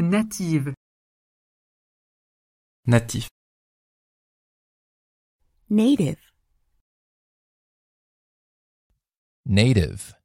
native, natif, native, native.